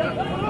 Yeah.